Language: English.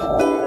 Bye.